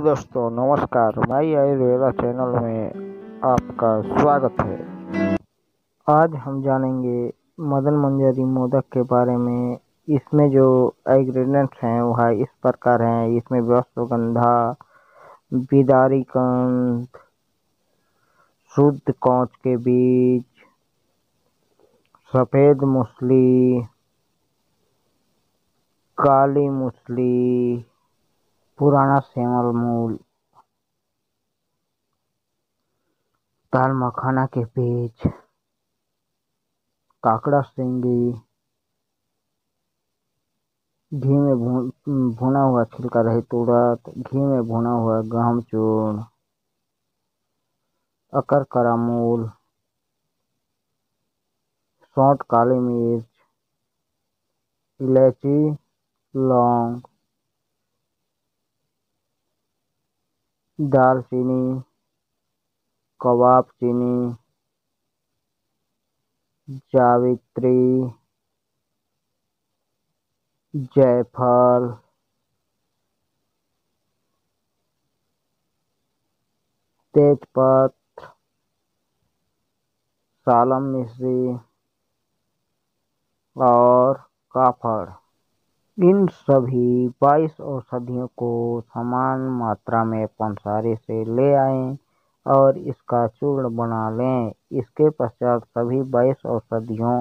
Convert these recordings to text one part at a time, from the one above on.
दोस्तों, नमस्कार। माई आयुर्वेदा चैनल में आपका स्वागत है। आज हम जानेंगे मदन मंजरी मोदक के बारे में। इसमें जो इंग्रेडिएंट्स हैं वह इस प्रकार हैं। इसमें व्यस्तगंधा बिदारी कंद शुद्ध कौच के बीज, सफ़ेद मूसली, काली मूसली पुराना सेमल मूल, दाल मखाना के बीज काकड़ा सिंगी, घी में भुना हुआ छिलका रहित उड़द, घी में भुना हुआ गहम चूर्ण अकर करा मूल, सौंठ काली मिर्च, इलायची, लौंग दालचीनी कबाब चीनी जावित्री जायफल तेजपत सालम मिश्री और काफड़। इन सभी बाईस औषधियों को समान मात्रा में पंसारी से ले आएँ और इसका चूर्ण बना लें। इसके पश्चात सभी बाईस औषधियों,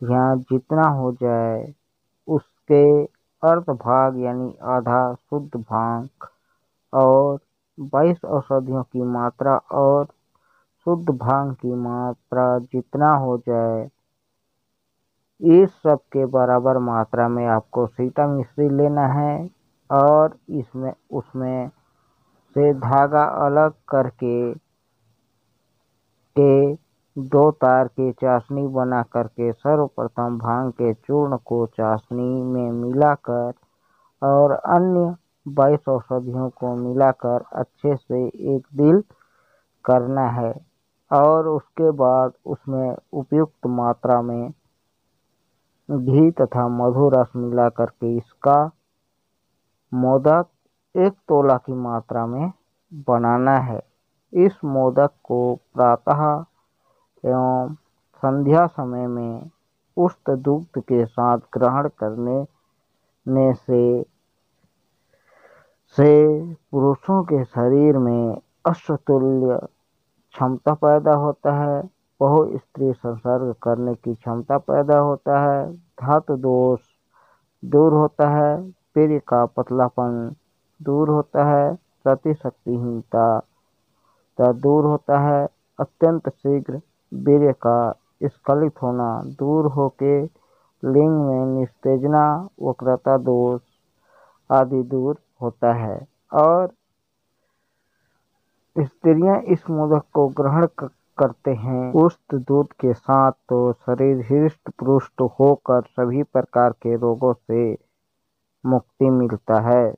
यहाँ जितना हो जाए, उसके अर्ध भाग यानी आधा शुद्ध भाग और बाईस औषधियों की मात्रा और शुद्ध भाँग की मात्रा जितना हो जाए इस सब के बराबर मात्रा में आपको सीता मिश्री लेना है और इसमें, उसमें से धागा अलग करके के दो तार की चाशनी बना करके सर्वप्रथम भाँग के चूर्ण को चाशनी में मिलाकर और अन्य बाईस औषधियों को मिलाकर अच्छे से एक दिल करना है और उसके बाद उसमें उपयुक्त मात्रा में घी तथा मधु रस मिला करके इसका मोदक एक तोला की मात्रा में बनाना है। इस मोदक को प्रातः एवं संध्या समय में उष्ट दुग्ध के साथ ग्रहण करने ने से से पुरुषों के शरीर में अश्वतुल्य क्षमता पैदा होता है। बहु स्त्री संसर्ग करने की क्षमता पैदा होता है, धातु दोष दूर होता है पेय का पतलापन दूर होता है, प्रतिशक्तिहीनता दूर होता है, अत्यंत शीघ्र वीर्य का स्खलित होना दूर होके लिंग में निस्तेजना, वक्रता दोष आदि दूर होता है और स्त्रियाँ इस मोदक को ग्रहण करते हैं। उष्ट दूध के साथ तो शरीर हृष्ट पुष्ट होकर सभी प्रकार के रोगों से मुक्ति मिलता है।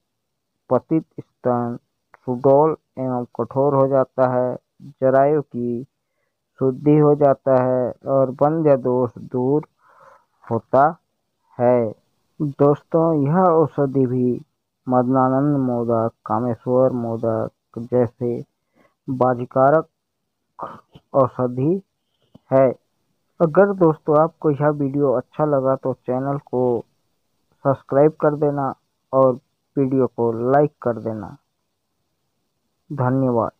पतित स्तन सुडौल एवं कठोर हो जाता है, जरायु की शुद्धि हो जाता है और बंध्य दोष दूर होता है। दोस्तों, यह औषधि भी मदनानंद मोदक, कामेश्वर मोदक जैसे बाजिकारक औषधि है। अगर दोस्तों आपको यह वीडियो अच्छा लगा तो चैनल को सब्सक्राइब कर देना और वीडियो को लाइक कर देना। धन्यवाद।